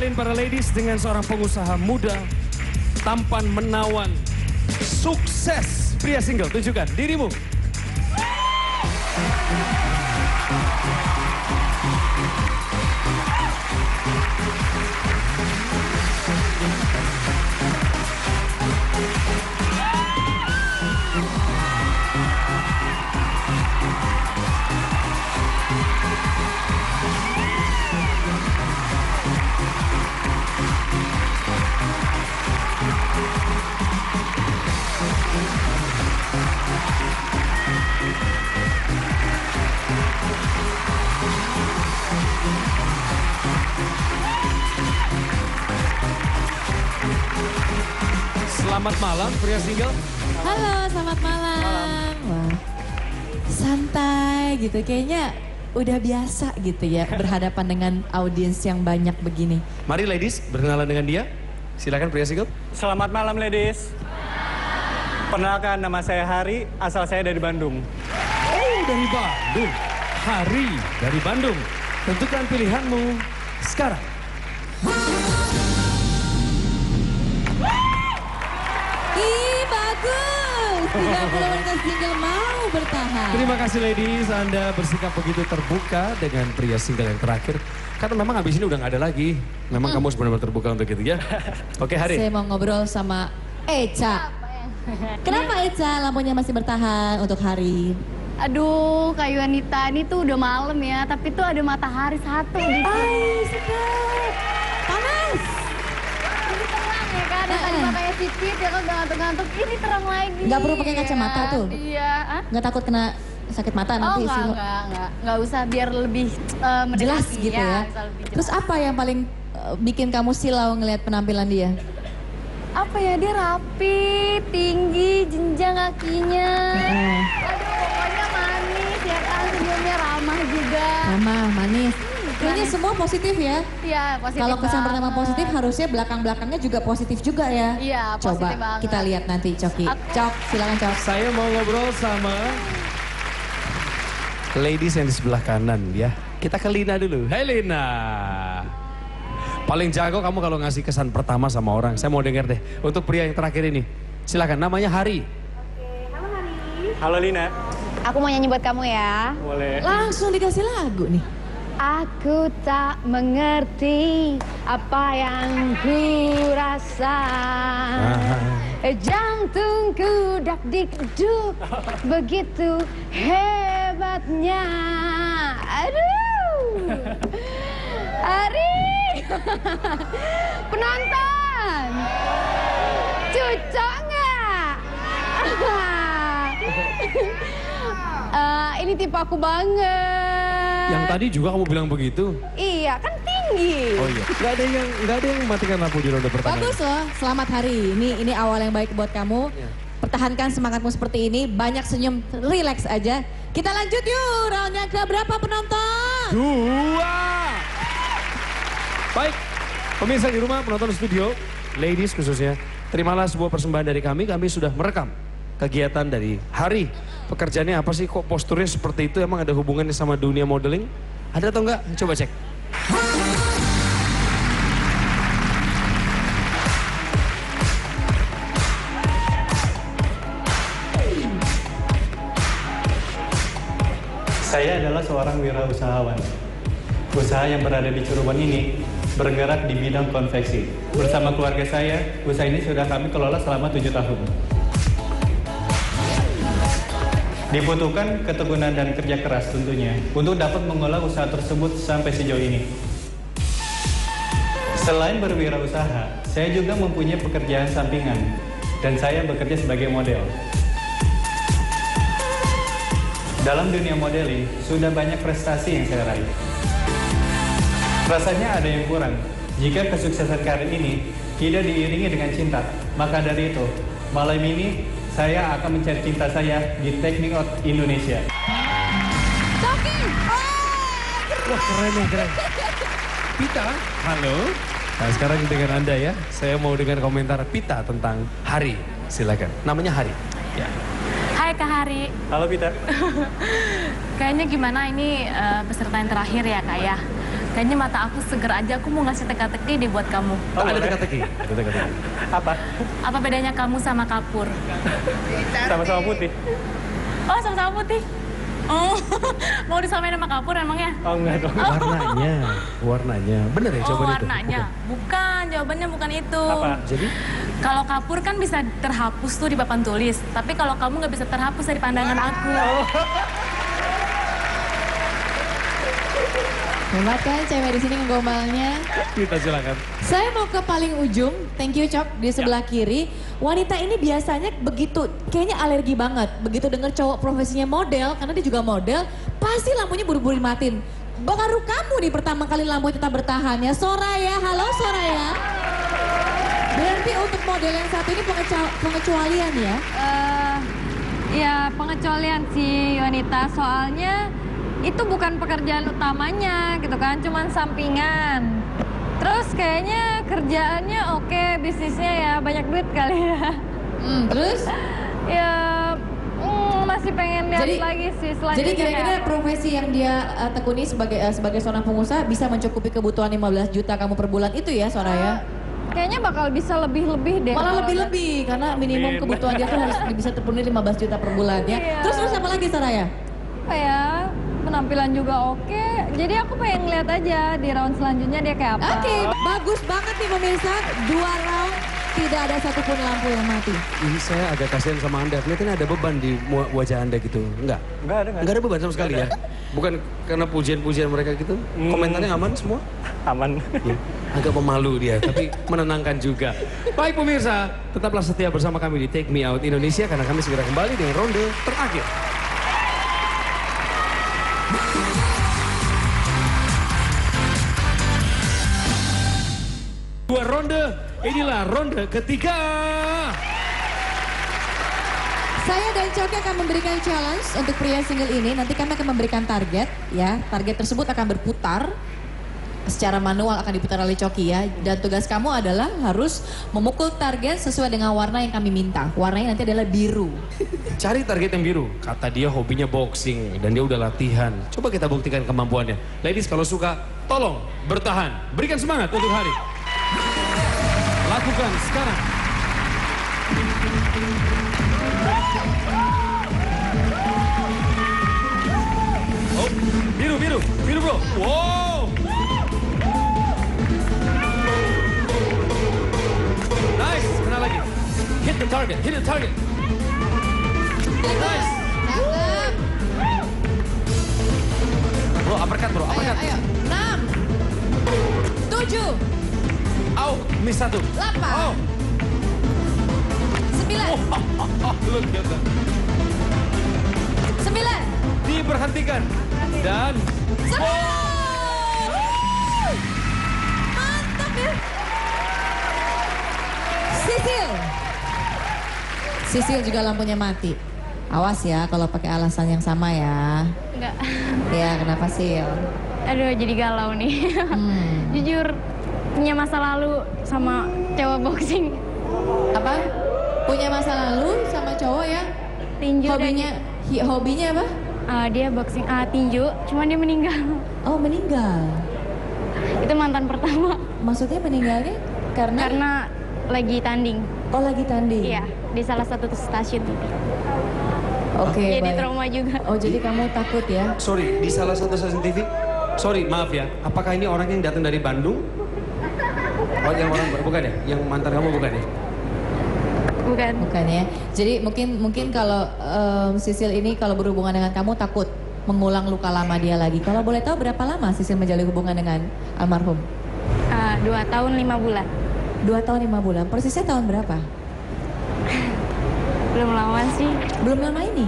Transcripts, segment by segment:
kenalin para ladies dengan seorang pengusaha muda, tampan menawan, sukses. Pria single, tunjukkan dirimu. Malam, pria single. Halo, selamat malam. Wah, santai gitu. Kayaknya udah biasa gitu ya berhadapan dengan audiens yang banyak begini. Mari ladies, berkenalan dengan dia. Silakan pria single. Selamat malam ladies. Perkenalkan nama saya Hari, asal saya dari Bandung. Oh, dari Bandung. Hari dari Bandung. Tentukan pilihanmu sekarang. 30 wanita single mau bertahan. Terima kasih ladies, Anda bersikap begitu terbuka dengan pria single yang terakhir. Karena memang habis ini udah nggak ada lagi. Memang kamu sebenarnya terbuka untuk itu ya. Oke Hari. Saya mau ngobrol sama Eca. Kenapa Eca lampunya masih bertahan untuk hari? Aduh, Kak Yuanita, ini tuh udah malam ya, tapi tuh ada matahari satu di sini. Ay, sedap. Tadi sipit ya kan ngantuk-ngantuk, ini terang lagi. Nggak perlu pakai kacamata ya. tuh? Iya. Nggak takut kena sakit mata Oh nanti enggak, sih. enggak, enggak, enggak usah biar lebih mendekati, Jelas gitu ya. lebih jelas. Terus apa yang paling eh, bikin kamu silau ngelihat penampilan dia? apa ya, dia rapi, tinggi, jenjang kakinya. Aduh, pokoknya manis ya kan, senyumnya ramah juga. Ramah, manis. Kayaknya semua positif ya. Iya, positif Kalau kesan pertama positif harusnya belakang-belakangnya juga positif juga ya. Iya, Coba banget. kita lihat nanti Coki. Oke. Cok, silakan Cok. Saya mau ngobrol sama ladies yang di sebelah kanan ya. Kita ke Lina dulu. Hai Lina. Paling jago kamu kalau ngasih kesan pertama sama orang. Saya mau dengar deh. Untuk pria yang terakhir ini. Silakan, namanya Hari. Halo Lina, Aku mau nyanyi buat kamu ya. boleh. Langsung dikasih lagu nih. Aku tak mengerti apa yang ku rasa. Eh, Jantungku dak dikduk begitu hebatnya. Aduh. Ari. Penonton. Cocok nggak? Eh, ini tipe aku banget Yang tadi juga kamu bilang begitu. Iya, kan tinggi. Oh iya. Gak ada yang nggak ada yang matikan lampu di ronde pertama. Bagus loh, selamat hari. Ini ini awal yang baik buat kamu. Iya. Pertahankan semangatmu seperti ini, banyak senyum, relax aja. Kita lanjut yuk, roundnya ke berapa penonton? Dua. Baik, pemirsa di rumah, penonton studio, ladies khususnya, terimalah sebuah persembahan dari kami. Kami sudah merekam kegiatan dari Hari. Pekerjaannya apa sih kok posturnya seperti itu? Emang ada hubungannya sama dunia modeling? Ada atau enggak? Coba cek. Saya adalah seorang wirausahawan. Usaha yang berada di Cirebon ini bergerak di bidang konveksi. Bersama keluarga saya, usaha ini sudah kami kelola selama tujuh tahun. Dibutuhkan ketekunan dan kerja keras tentunya untuk dapat mengolah usaha tersebut sampai sejauh ini. Selain berwirausaha, saya juga mempunyai pekerjaan sampingan dan saya bekerja sebagai model. Dalam dunia modeling, sudah banyak prestasi yang saya raih. Rasanya ada yang kurang. Jika kesuksesan karir ini tidak diiringi dengan cinta, maka dari itu, malam ini saya akan mencari cinta saya di Teknik Out Indonesia. Coki! Wah keren ya keren. Pita, halo. Nah sekarang dengan Anda ya, saya mau dengar komentar Pita tentang Hari. Silakan. Namanya Hari. Ya. Hai Kak Hari, Halo Pita. kayaknya gimana ini eh, peserta yang terakhir ya Kak ya? Kayaknya mata aku seger aja, aku mau ngasih teka-teki deh buat kamu. Oh, ada teka-teki. Ada teka-teki. Apa? Apa bedanya kamu sama kapur? Sama-sama putih. Oh, sama-sama putih. Oh, mau disamain sama kapur emangnya? Oh enggak dong. Warnanya, warnanya. Bener ya Oh, jawaban itu? warnanya. Bukan, jawabannya bukan itu. Apa? Jadi? Kalau kapur kan bisa terhapus tuh di papan tulis. Tapi kalau kamu nggak bisa terhapus dari pandangan aku. Hebat kan cewek di sini ngegombalnya. Kita silakan. Saya mau ke paling ujung, thank you Cok, di sebelah kiri. Wanita ini biasanya begitu, kayaknya alergi banget. Begitu denger cowok profesinya model, karena dia juga model, pasti lampunya buru-buru dimatiin. Baru kamu nih pertama kali lampu tetap bertahan ya. Soraya, halo Soraya. Berarti untuk model yang satu ini pengecualian ya? Eh, ya pengecualian sih wanita soalnya itu bukan pekerjaan utamanya gitu kan cuman sampingan terus kayaknya kerjaannya oke bisnisnya ya banyak duit kali ya Hmm, terus? ya mm, masih pengen lihat Jadi- lagi sih selanjutnya Jadi kira-kira profesi yang dia uh, tekuni sebagai uh, sebagai seorang pengusaha bisa mencukupi kebutuhan 15 juta kamu per bulan itu ya Soraya? kayaknya bakal bisa lebih-lebih deh Malah lebih-lebih karena minimum kebutuhan dia tuh harus bisa terpenuhi 15 juta per bulan ya. Iya. Terus terus apa lagi Soraya? apa ya penampilan juga oke jadi aku pengen lihat aja di round selanjutnya dia kayak apa Oke, bagus banget nih pemirsa. Dua round tidak ada satupun lampu yang mati. Ini saya agak kasihan sama Anda. Kelihatannya ada beban di wajah Anda gitu. Enggak? Enggak ada, enggak Enggak ada beban sama sekali ya? Bukan karena pujian-pujian mereka gitu? Hmm. Komentarnya aman semua? Aman. Ya, agak pemalu dia, tapi menenangkan juga. Baik pemirsa, tetaplah setia bersama kami di Take Me Out Indonesia karena kami segera kembali dengan ronde terakhir. Dua ronde, inilah ronde ketiga. Saya dan Coki akan memberikan challenge untuk pria single ini. Nanti kami akan memberikan target ya. Target tersebut akan berputar secara manual akan diputar oleh Coki ya. Dan tugas kamu adalah harus memukul target sesuai dengan warna yang kami minta. Warnanya nanti adalah biru. Cari target yang biru. Kata dia hobinya boxing dan dia udah latihan. Coba kita buktikan kemampuannya. Ladies kalau suka, tolong bertahan. Berikan semangat untuk hari. Lakukan sekarang. Oh, biru, biru, biru bro. Wow. target, hit the target. Nice. Bro, uppercut bro, uppercut. Ayo, ayo. 6. 7. Au, miss 1. 8. Au. 9. Oh, Oh, oh, oh, look at that. 9. Diberhentikan. Dan... 10. Sisil juga lampunya mati. Awas ya kalau pakai alasan yang sama ya. Enggak. Ya kenapa Sil? Aduh jadi galau nih. Hmm. Jujur punya masa lalu sama cowok boxing. Apa? Punya masa lalu sama cowok ya? Tinju dan- Hobinya, hi- hobinya apa? Ah, dia boxing ah, tinju, cuma dia meninggal. Oh meninggal. Itu mantan pertama Maksudnya meninggalnya karena? karena lagi tanding. Oh lagi tanding. Iya, di salah satu stasiun TV. Oke Jadi baik. trauma juga. Oh jadi kamu takut ya? sorry, di salah satu stasiun TV. Sorry, maaf ya. Apakah ini orang yang datang dari Bandung? Oh, yang orang bukan ya? Yang mantan kamu bukan ya? Bukan. Bukan ya. Jadi mungkin mungkin kalau em, Sisil ini kalau berhubungan dengan kamu takut mengulang luka lama dia lagi. Kalau boleh tahu berapa lama Sisil menjalin hubungan dengan almarhum? Ah, dua tahun lima bulan. Dua tahun lima bulan. Persisnya tahun berapa? Belum lama sih. Belum lama ini.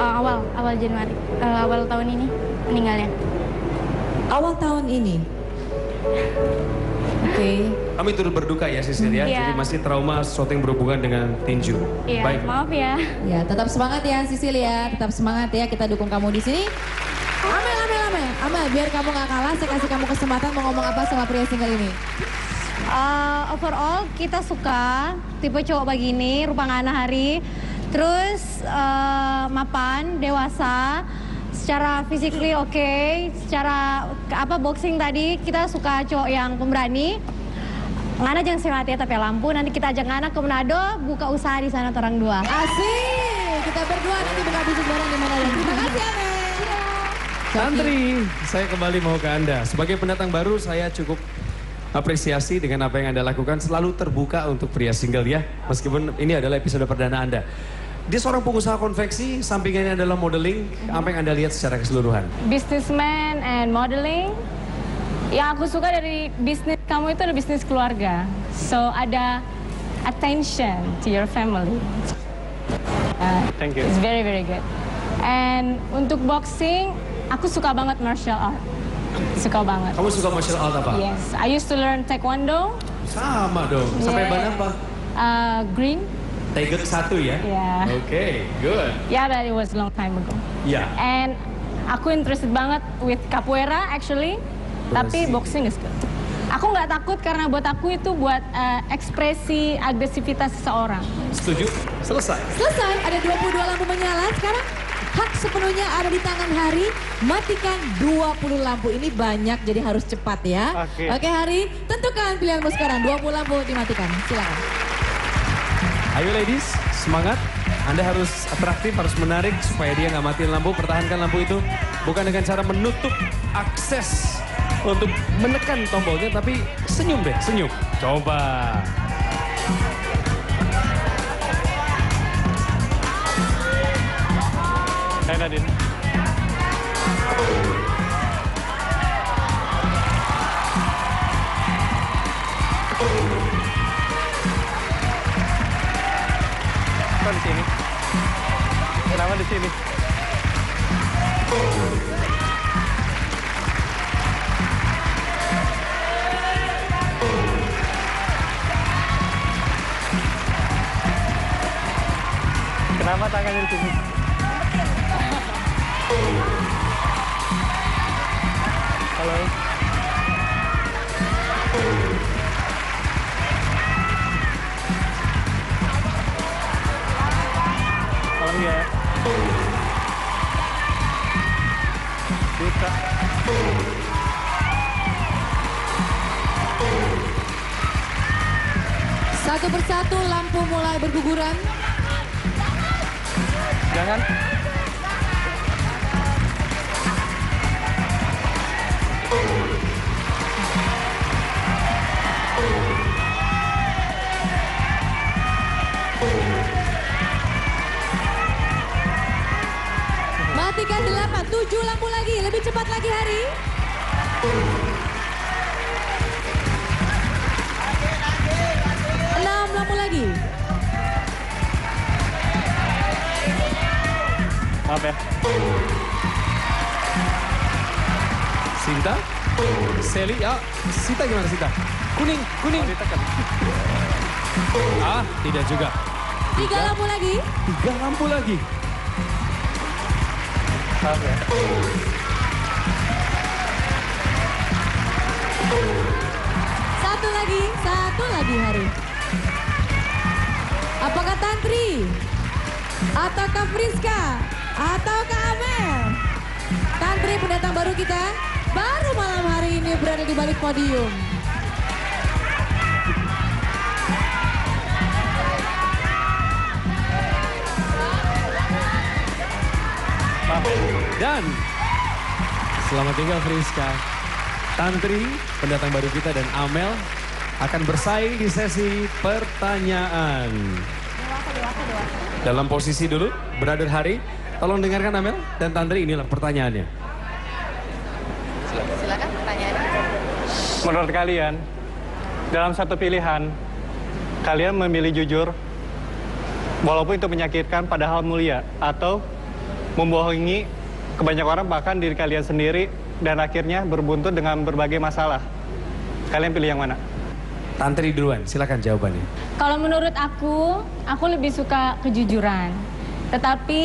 Ah, awal awal Januari. Ah, awal tahun ini meninggalnya. Awal tahun ini. Oke. Kami turut berduka ya Sisil ya. Iya. Jadi masih trauma sesuatu yang berhubungan dengan tinju. Iya, Baik. maaf ya. Ya, tetap semangat ya Sisil ya. Tetap semangat ya. Kita dukung kamu di sini. Amel, Amel, Amel. Amel, biar kamu nggak kalah, saya kasih kamu kesempatan mau ngomong apa sama pria single ini. Uh, overall kita suka tipe cowok begini, rupa ngana hari. Terus uh, mapan, dewasa. secara physically oke, secara apa boxing tadi kita suka cowok yang pemberani. Ngana jangan sehat ya tapi lampu nanti kita ajak Ngana ke Manado buka usaha di sana orang dua. Asik. Kita berdua nanti buka bisnis bareng di mana Terima kasih Amel. Tantri, saya kembali mau ke Anda. Sebagai pendatang baru, saya cukup apresiasi dengan apa yang Anda lakukan. Selalu terbuka untuk pria single ya. Meskipun ini adalah episode perdana Anda. Dia seorang pengusaha konveksi, sampingannya adalah modeling. Apa yang Anda lihat secara keseluruhan? Businessman and modeling. Yang aku suka dari bisnis kamu itu ada bisnis keluarga. So ada attention to your family. Uh, Thank you. It's very very good. And untuk boxing, aku suka banget martial art. Suka banget. Kamu suka martial art apa? Yes, I used to learn taekwondo. Sama dong. Sampai Yeah. ban apa? Uh, green. Tiger satu ya? Yeah. Oke, good. Yeah, but it was long time ago. Ya. And aku interested banget with capoeira actually, tapi Berarti- boxing is good. Aku nggak takut karena buat aku itu buat uh, ekspresi agresivitas seseorang. Setuju? Selesai. Selesai, ada 22 lampu menyala. Sekarang hak sepenuhnya ada di tangan Hari. Matikan 20 lampu. Ini banyak jadi harus cepat ya. Oke. Oke Hari, tentukan pilihanmu sekarang. 20 lampu dimatikan. Silakan. Ayo ladies, semangat. Anda harus atraktif, harus menarik supaya dia nggak matiin lampu. Pertahankan lampu itu bukan dengan cara menutup akses untuk menekan tombolnya, tapi senyum deh, senyum. Coba. Hai Nadine. Kok di sini? Kenapa di sini? Kenapa tangannya di sini? Satu persatu lampu mulai berguguran. Jangan. Matikan 8, 7 lampu lagi. Lebih cepat lagi Hari. Lampu lagi. Maaf ya. Sinta, Seli, ya. Sita gimana Sita? Kuning, kuning. Ditekan. Ah, tidak juga. Tiga lampu lagi. Tiga lampu lagi. Maaf ya. Satu lagi, satu lagi Hari. Apakah Tantri? Ataukah Friska? Ataukah Amel? Tantri pendatang baru kita baru malam hari ini berada di balik podium. Dan selamat tinggal Friska. Tantri, pendatang baru kita dan Amel akan bersaing di sesi pertanyaan. Dalam posisi dulu, Brother Hari, tolong dengarkan Amel dan Tantri inilah pertanyaannya. Menurut kalian, dalam satu pilihan, kalian memilih jujur, walaupun itu menyakitkan padahal mulia, atau membohongi kebanyak orang bahkan diri kalian sendiri dan akhirnya berbuntut dengan berbagai masalah. Kalian pilih yang mana? Tantri duluan, silakan jawabannya. Kalau menurut aku, aku lebih suka kejujuran. Tetapi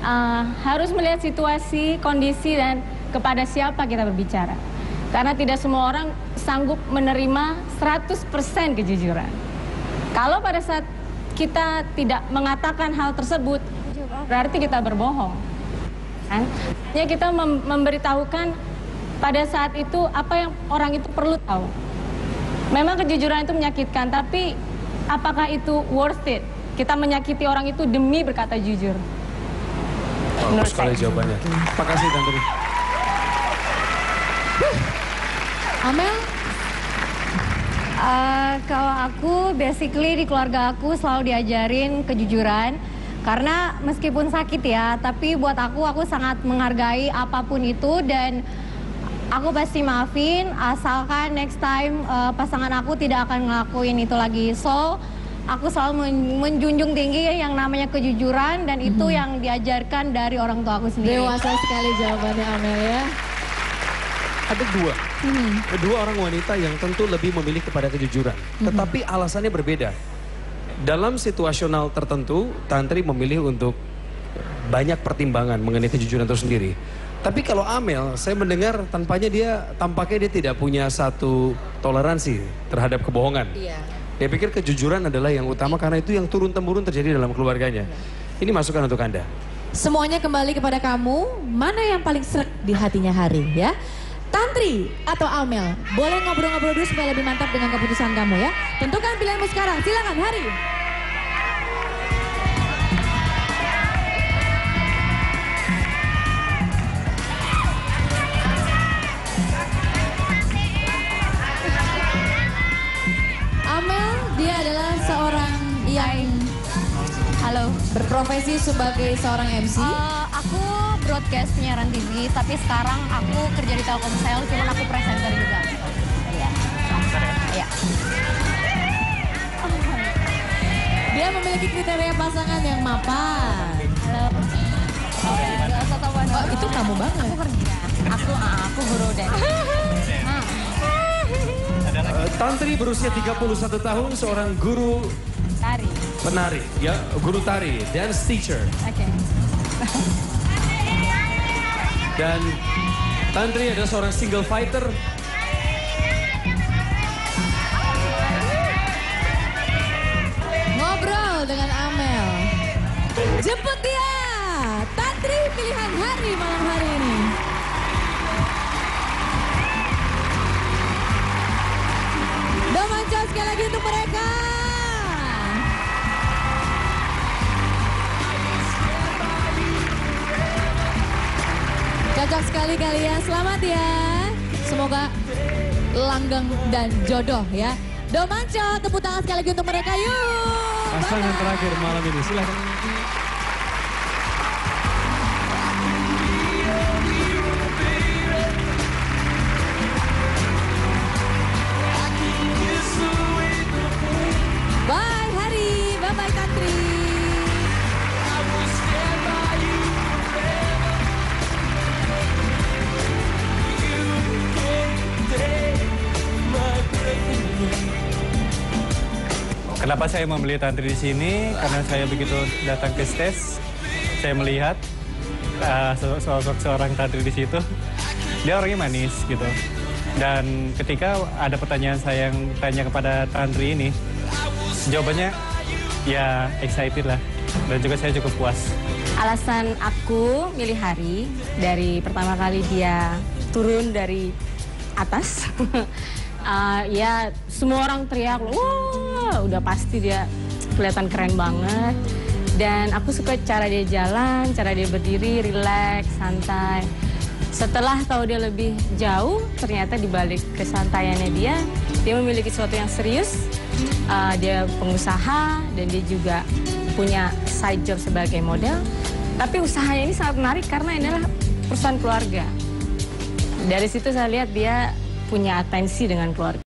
eh, harus melihat situasi, kondisi, dan kepada siapa kita berbicara. Karena tidak semua orang sanggup menerima 100% kejujuran. Kalau pada saat kita tidak mengatakan hal tersebut, berarti kita berbohong. kan? Ya kita mem- memberitahukan pada saat itu apa yang orang itu perlu tahu. Memang kejujuran itu menyakitkan, tapi apakah itu worth it? Kita menyakiti orang itu demi berkata jujur. Bagus Menurut sekali saya. jawabannya. Terima kasih Tantri. Amel, Eh, kalau aku basically di keluarga aku selalu diajarin kejujuran karena meskipun sakit ya, tapi buat aku aku sangat menghargai apa pun itu dan aku pasti maafin asalkan next time eh, pasangan aku tidak akan ngelakuin itu lagi. So aku selalu men- menjunjung tinggi yang namanya kejujuran dan itu yang diajarkan dari orang tua aku sendiri. dewasa sekali jawabannya Amel ya. Ada dua. Hmm. Kedua orang wanita yang tentu lebih memilih kepada kejujuran. Hmm. Tetapi alasannya berbeda. Dalam situasional tertentu, Tantri memilih untuk banyak pertimbangan mengenai kejujuran itu sendiri. Tapi kalau Amel, saya mendengar tanpanya dia, tampaknya dia tidak punya satu toleransi terhadap kebohongan. Iya. Dia pikir kejujuran adalah yang utama karena itu yang turun-temurun terjadi dalam keluarganya. Ini masukan untuk Anda. Semuanya kembali kepada kamu, mana yang paling srek di hatinya Hari ya? Tantri atau Amel? Boleh ngobrol-ngobrol dulu supaya lebih mantap dengan keputusan kamu ya. Tentukan pilihanmu sekarang, silakan Hari. Berprofesi sebagai seorang MC. Eh, aku broadcast penyiaran TV, tapi sekarang aku kerja di Telkomsel, cuman aku presenter juga. Iya. Iya. Dia memiliki kriteria pasangan yang mapan. Halo. Oh, itu kamu banget. Aku kerja. Aku, ah, aku guru deh. Ah. Eh, Tantri berusia 31 tahun, seorang guru Tari. Penari, ya, guru tari, dance teacher. Oke. Dan Tantri adalah seorang single fighter. Ngobrol dengan Amel. Jemput dia. Tantri pilihan hari malam hari ini. Domanco sekali lagi untuk mereka. Cocok sekali kalian. Selamat ya. Semoga langgeng dan jodoh ya. Domanco, tepuk tangan sekali lagi untuk mereka. Yuk. Pasangan terakhir malam ini, silakan. Kenapa saya memilih tantri di sini? Karena saya begitu datang ke stage, saya melihat uh, so- sosok seorang tantri di situ. Dia orangnya manis gitu. Dan ketika ada pertanyaan saya yang tanya kepada tantri ini, jawabannya ya excited lah. Dan juga saya cukup puas. Alasan aku milih Hari dari pertama kali dia turun dari atas. Eh, ya semua orang teriak, wah udah pasti dia kelihatan keren banget. Dan aku suka cara dia jalan, cara dia berdiri, rileks, santai. Setelah tahu dia lebih jauh, ternyata di balik kesantaiannya dia, dia memiliki sesuatu yang serius. Uh, dia pengusaha dan dia juga punya side job sebagai model. Tapi usahanya ini sangat menarik karena ini adalah perusahaan keluarga. Dari situ saya lihat dia punya atensi dengan keluarga.